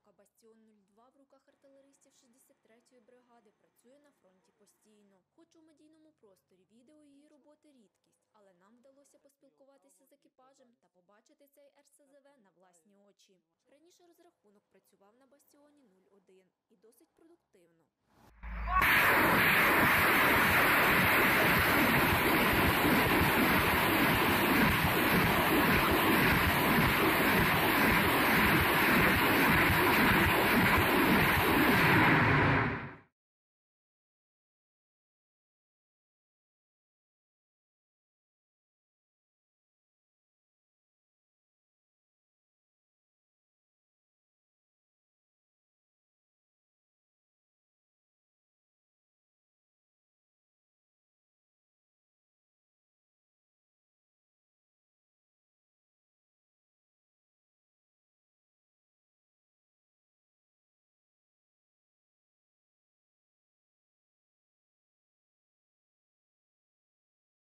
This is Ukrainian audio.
Ставка Бастіон 02 в руках артилеристів 63-ї бригади працює на фронті постійно. Хоч у медійному просторі відео її роботи рідкість, але нам вдалося поспілкуватися з екіпажем та побачити цей РСЗВ на власні очі. Раніше розрахунок працював на Бастіоні 01 і досить продуктивно.